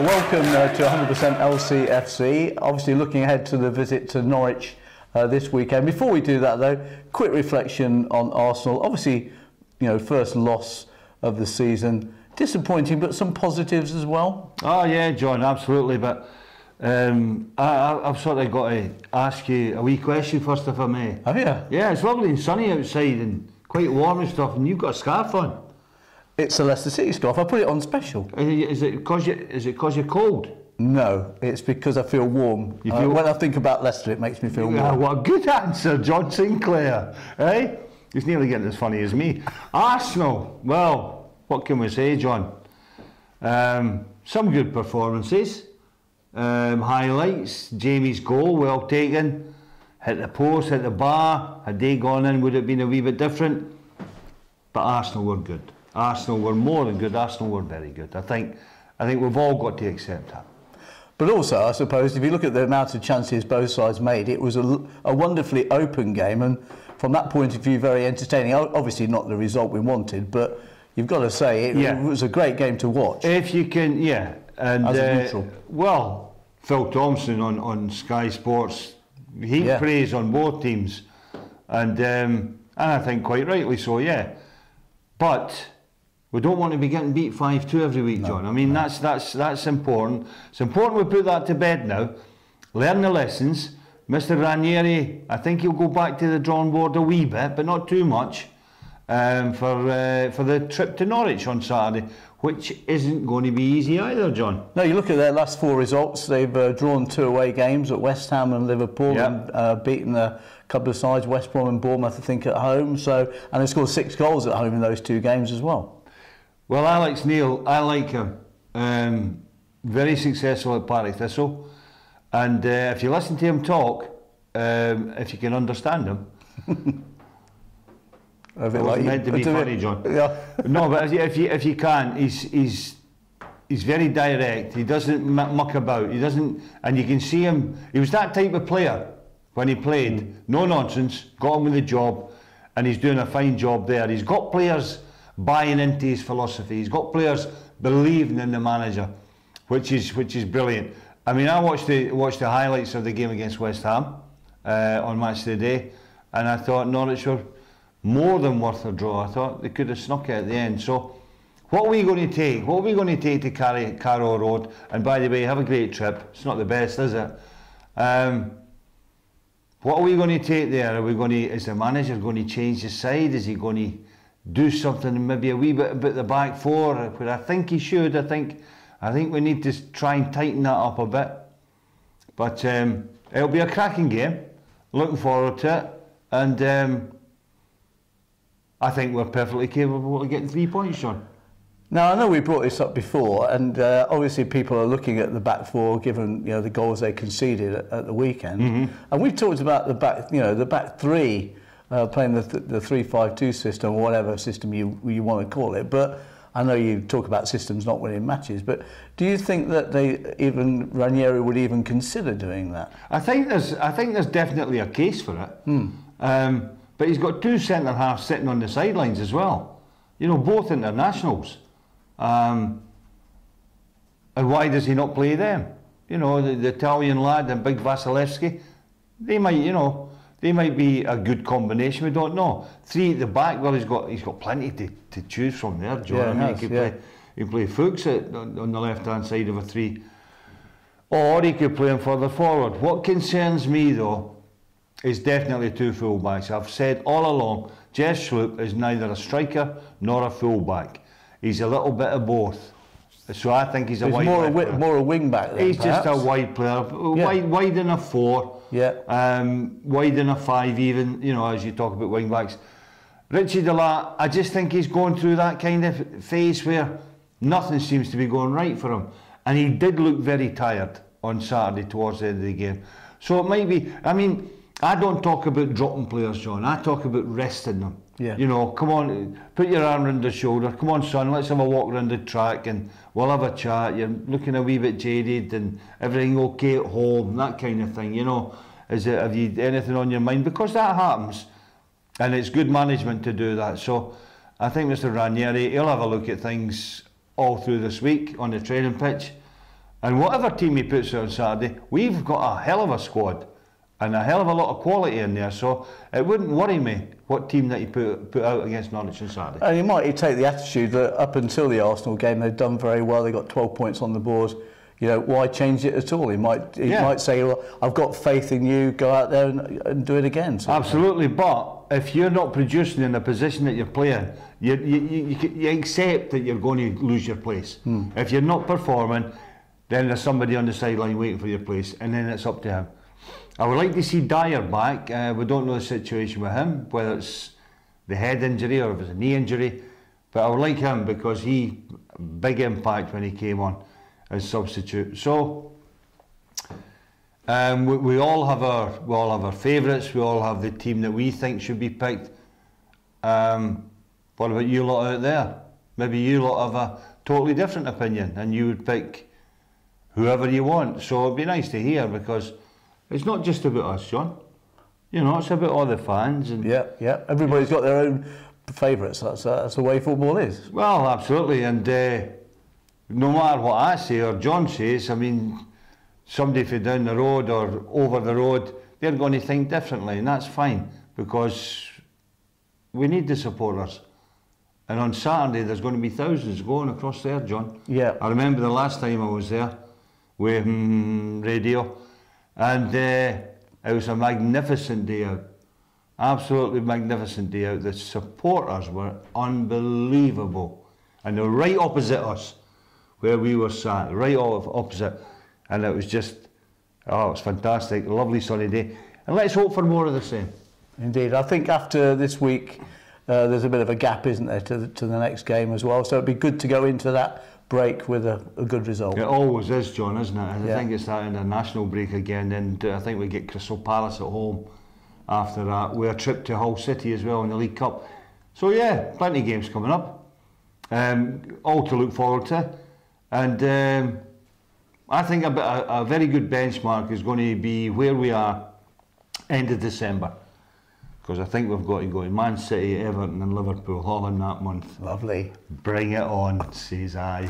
Well, welcome uh, to 100% LCFC. Obviously, looking ahead to the visit to Norwich uh, this weekend. Before we do that, though, quick reflection on Arsenal. Obviously, you know, first loss of the season. Disappointing, but some positives as well. Oh yeah, John, absolutely. But um, I, I've sort of got to ask you a wee question first, if I may. Oh yeah. Yeah, it's lovely and sunny outside and quite warm and stuff, and you've got a scarf on. It's a Leicester City scarf. I put it on special. Is it because you? Is it because you're cold? No, it's because I feel warm. You Uh, when I think about Leicester, it makes me feel warm. what a good answer, John Sinclair. Eh? He's nearly getting as funny as me. Arsenal. Well, what can we say, John? Um, some good performances. Um, highlights. Jamie's goal, well taken. Hit the post, hit the bar. Had they gone in, would it have been a wee bit different? But Arsenal were good. Arsenal were more than good. Arsenal were very good. I think. I think we've all got to accept that. But also, I suppose, if you look at the amount of chances both sides made, it was a, a wonderfully open game, and from that point of view, very entertaining. Obviously, not the result we wanted, but you've got to say it, Yeah. was a great game to watch. If you can, yeah. And As a uh, neutral. well, Phil Thompson on, on Sky Sports, he Yeah. praise on both teams, and um, and I think quite rightly so, yeah. But we don't want to be getting beat five two every week, John. I mean that's that's that's important. It's important we put that to bed now. Learn the lessons. Mr. Ranieri, I think he'll go back to the drawing board a wee bit, but not too much, um, for uh, for the trip to Norwich on Saturday, which isn't going to be easy either, John. No, you look at their last four results. They've uh, drawn two away games at West Ham and Liverpool, Yeah. and uh, beaten a couple of sides, West Brom and Bournemouth, I think, at home. So, and they scored six goals at home in those two games as well. Well, Alex Neil, I like him. Um, very successful at Partick Thistle. And uh, if you listen to him talk, um, if you can understand him, bit It wasn't meant to be funny, John. Yeah. no, but if you, if you, if you can, he's, he's, he's very direct. He doesn't muck about. He doesn't, and you can see him. He was that type of player when he played. No nonsense. Got on with the job, and he's doing a fine job there. He's got players buying into his philosophy. He's got players believing in the manager, which is which is brilliant. I mean, I watched the watched the highlights of the game against West Ham uh, on match of the day, and I thought Norwich were more than worth a draw. I thought they could have snuck it at the end. So, what are we going to take? What are we going to take to carry Carrow Road? And by the way, have a great trip. It's not the best, is it? Um, what are we going to take there? Are we going to? Is the manager going to change the side? Is he going to do something maybe a wee bit about the back four? But I think he should. I think I think we need to try and tighten that up a bit. But um, it'll be a cracking game. Looking forward to it, and um, I think we're perfectly capable of getting three points, Sean. Now I know we brought this up before, and uh, obviously people are looking at the back four, given you know the goals they conceded at, at the weekend, Mm-hmm. and we've talked about the back, you know, the back three, uh, playing the th- the three five two system, or whatever system you you want to call it. But I know you talk about systems not winning matches, but do you think that they even Ranieri would even consider doing that? I think there's I think there's definitely a case for it. Hmm. Um, but he's got two centre halves sitting on the sidelines as well. You know, both internationals. Um, and why does he not play them? You know, the, the Italian lad and Big Wasilewski, they might, you know, they might be a good combination. We don't know. Three at the back. Well, he's got he's got plenty to, to choose from there, John. Yeah, I mean, he could yeah. play he could play Fuchs at, on, the left hand side of a three. Or he could play him further forward. What concerns me though is definitely two fullbacks. I've said all along, Jeff Schlupp is neither a striker nor a fullback. He's a little bit of both. So I think he's a He's wide more a, left wi- player. more a wing back. Then, He's just a wide player, Yeah. wide, wide in a four, Yeah. um, wide a five even, you know, as you talk about wing backs. Ritchie De Laet, I just think he's going through that kind of phase where nothing seems to be going right for him. And he did look very tired on Saturday towards the end of the game. So it might be, I mean, I don't talk about dropping players, John. I talk about resting them. Yeah. You know, come on, put your arm around the shoulder. Come on, son, let's have a walk around the track and we'll have a chat. You're looking a wee bit jaded and everything okay at home, that kind of thing. You know, is it have you anything on your mind? Because that happens, and it's good management to do that. So, I think Mr. Ranieri he'll have a look at things all through this week on the training pitch, And whatever team he puts on Saturday, we've got a hell of a squad and a hell of a lot of quality in there. So it wouldn't worry me what team that he put, put out against Norwich on Saturday. And you might take the attitude that up until the Arsenal game, they've done very well. They got 12 points on the board. You know, why change it at all? He might, he Yeah. might say, well, I've got faith in you, go out there and, and do it again. sort of thing. Absolutely, but if you're not producing in the position that you're playing, you, you, you, you, you accept that you're going to lose your place. Hmm. If you're not performing, then there's somebody on the sideline waiting for your place, and then it's up to him. I would like to see Dyer back. Uh, we don't know the situation with him, whether it's the head injury or if it's a knee injury, but I would like him because he big impact when he came on as substitute. So um, we, we all have our we all have our favourites. We all have the team that we think should be picked. Um, what about you lot out there? Maybe you lot have a totally different opinion, and you would pick whoever you want. So it'd be nice to hear because it's not just about us, John. You know, it's about all the fans and Yeah, yeah. Everybody's got their own favourites. That's, uh, that's the way football is. Well, absolutely, and uh, no matter what I say or John says, I mean, somebody from down the road or over the road, they're going to think differently, and that's fine because we need the supporters. And on Saturday, there's going to be thousands going across there, John. Yeah. I remember the last time I was there with mm, radio, and uh, it was a magnificent day out. Absolutely magnificent day out. The supporters were unbelievable. And they're right opposite us, where we were sat, right opposite. And it was just, oh, it was fantastic. Lovely sunny day. And let's hope for more of the same. Indeed. I think after this week, uh, there's a bit of a gap, isn't there, to the, to the next game as well. So it'd be good to go into that break with a, a good result. It always is, John, isn't it? And yeah. I think it's that international break again. And uh, I think we get Crystal Palace at home after that. We're a trip to Hull City as well in the League Cup. So yeah, plenty of games coming up. Um, all to look forward to. And um, I think a, a, a very good benchmark is going to be where we are end of December. Because I think we've got to go to Man City, Everton and Liverpool all in that month. Lovely. Bring it on, says I.